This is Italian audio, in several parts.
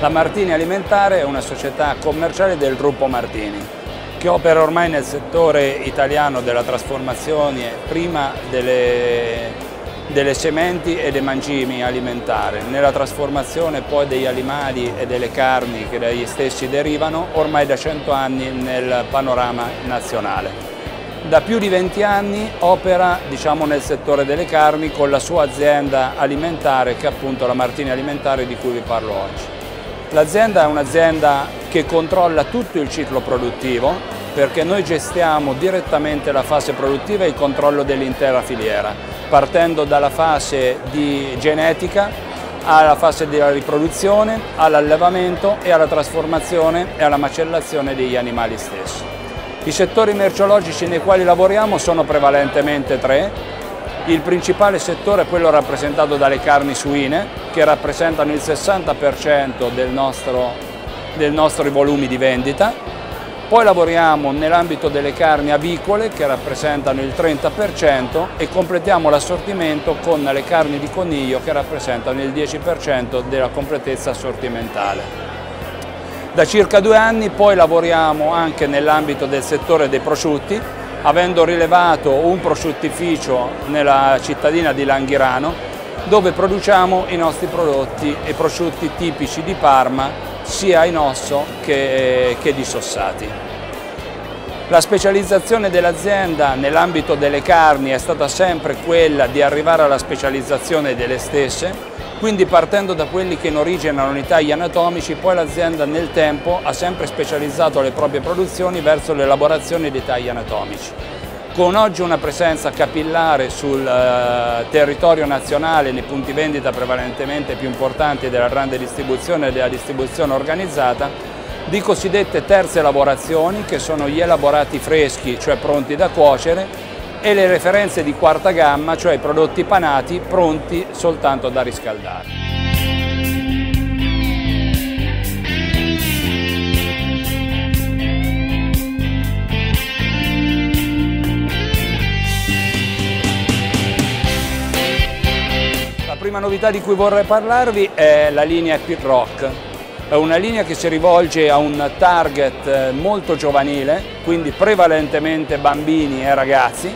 La Martini Alimentare è una società commerciale del gruppo Martini che opera ormai nel settore italiano della trasformazione prima delle, delle sementi e dei mangimi alimentari, nella trasformazione poi degli animali e delle carni che dagli stessi derivano ormai da 100 anni nel panorama nazionale. Da più di 20 anni opera diciamo, nel settore delle carni con la sua azienda alimentare che è appunto la Martini Alimentare di cui vi parlo oggi. L'azienda è un'azienda che controlla tutto il ciclo produttivo perché noi gestiamo direttamente la fase produttiva e il controllo dell'intera filiera, partendo dalla fase di genetica alla fase della riproduzione, all'allevamento e alla trasformazione e alla macellazione degli animali stessi. I settori merceologici nei quali lavoriamo sono prevalentemente tre, il principale settore è quello rappresentato dalle carni suine, che rappresentano il 60% del nostro, dei nostri volumi di vendita. Poi lavoriamo nell'ambito delle carni avicole, che rappresentano il 30%, e completiamo l'assortimento con le carni di coniglio, che rappresentano il 10% della completezza assortimentale. Da circa due anni poi lavoriamo anche nell'ambito del settore dei prosciutti, avendo rilevato un prosciuttificio nella cittadina di Langhirano dove produciamo i nostri prodotti e prosciutti tipici di Parma sia in osso che, che di Sossati. La specializzazione dell'azienda nell'ambito delle carni è stata sempre quella di arrivare alla specializzazione delle stesse quindi partendo da quelli che in origine erano i tagli anatomici, poi l'azienda nel tempo ha sempre specializzato le proprie produzioni verso l'elaborazione dei tagli anatomici. Con oggi una presenza capillare sul eh, territorio nazionale, nei punti vendita prevalentemente più importanti della grande distribuzione e della distribuzione organizzata, di cosiddette terze lavorazioni che sono gli elaborati freschi, cioè pronti da cuocere, e le referenze di quarta gamma, cioè i prodotti panati pronti soltanto da riscaldare. Prima novità di cui vorrei parlarvi è la linea Pit Rock. È una linea che si rivolge a un target eh, molto giovanile, quindi prevalentemente bambini e ragazzi,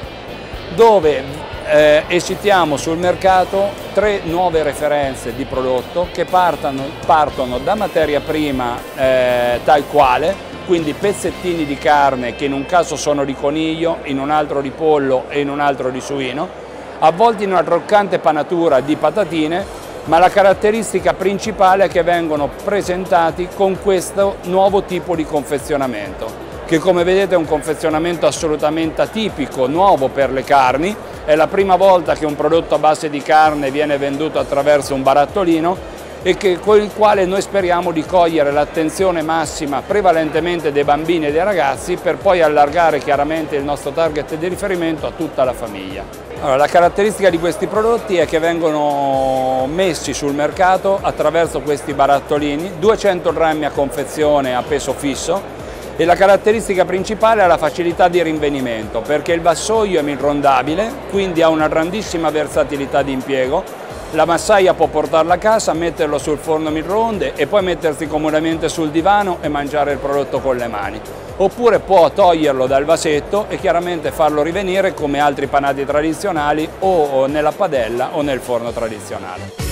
dove eh, esitiamo sul mercato tre nuove referenze di prodotto che partano, partono da materia prima eh, tal quale, quindi pezzettini di carne che in un caso sono di coniglio, in un altro di pollo e in un altro di suino, avvolti in una croccante panatura di patatine, ma la caratteristica principale è che vengono presentati con questo nuovo tipo di confezionamento che come vedete è un confezionamento assolutamente atipico, nuovo per le carni, è la prima volta che un prodotto a base di carne viene venduto attraverso un barattolino e che, con il quale noi speriamo di cogliere l'attenzione massima prevalentemente dei bambini e dei ragazzi per poi allargare chiaramente il nostro target di riferimento a tutta la famiglia. Allora, la caratteristica di questi prodotti è che vengono messi sul mercato attraverso questi barattolini, 200 grammi a confezione a peso fisso, e la caratteristica principale è la facilità di rinvenimento perché il vassoio è milrondabile, quindi ha una grandissima versatilità di impiego, la massaia può portarla a casa, metterlo sul forno microonde e poi mettersi comodamente sul divano e mangiare il prodotto con le mani. Oppure può toglierlo dal vasetto e chiaramente farlo rivenire come altri panati tradizionali o nella padella o nel forno tradizionale.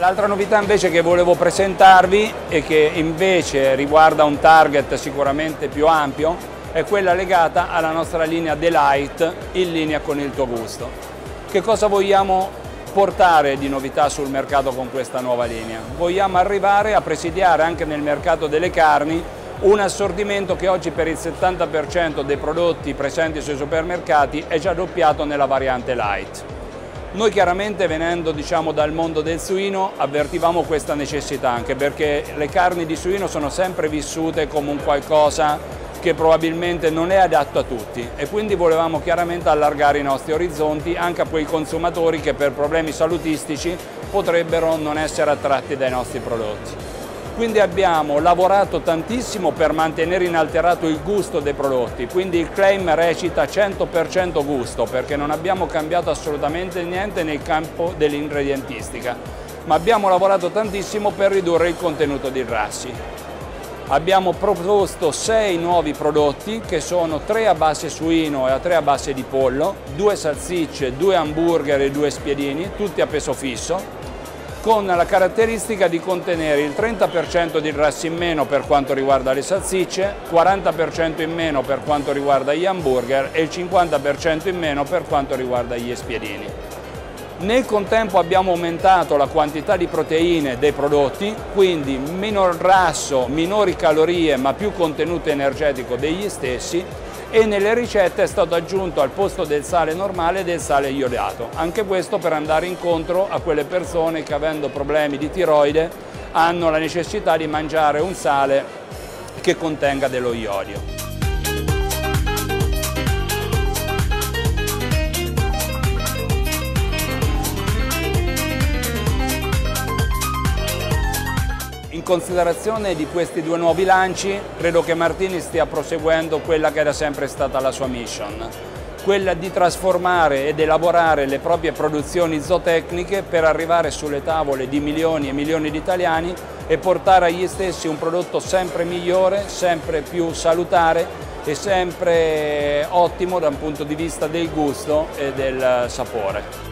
L'altra novità invece che volevo presentarvi e che invece riguarda un target sicuramente più ampio è quella legata alla nostra linea Delight in linea con il tuo gusto. Che cosa vogliamo portare di novità sul mercato con questa nuova linea? Vogliamo arrivare a presidiare anche nel mercato delle carni un assortimento che oggi per il 70% dei prodotti presenti sui supermercati è già doppiato nella variante light. Noi chiaramente venendo diciamo, dal mondo del suino avvertivamo questa necessità anche perché le carni di suino sono sempre vissute come un qualcosa che probabilmente non è adatto a tutti e quindi volevamo chiaramente allargare i nostri orizzonti anche a quei consumatori che per problemi salutistici potrebbero non essere attratti dai nostri prodotti. Quindi abbiamo lavorato tantissimo per mantenere inalterato il gusto dei prodotti, quindi il claim recita 100% gusto perché non abbiamo cambiato assolutamente niente nel campo dell'ingredientistica, ma abbiamo lavorato tantissimo per ridurre il contenuto di grassi. Abbiamo proposto sei nuovi prodotti che sono tre a base suino e tre a base di pollo, due salsicce, due hamburger e due spiedini, tutti a peso fisso, con la caratteristica di contenere il 30% di grassi in meno per quanto riguarda le salsicce, 40% in meno per quanto riguarda gli hamburger e il 50% in meno per quanto riguarda gli spiedini. Nel contempo abbiamo aumentato la quantità di proteine dei prodotti, quindi minor grasso, minori calorie ma più contenuto energetico degli stessi e nelle ricette è stato aggiunto al posto del sale normale del sale iodato. Anche questo per andare incontro a quelle persone che avendo problemi di tiroide hanno la necessità di mangiare un sale che contenga dello iodio. Considerazione di questi due nuovi lanci, credo che Martini stia proseguendo quella che era sempre stata la sua mission, quella di trasformare ed elaborare le proprie produzioni zootecniche per arrivare sulle tavole di milioni e milioni di italiani e portare agli stessi un prodotto sempre migliore, sempre più salutare e sempre ottimo da un punto di vista del gusto e del sapore.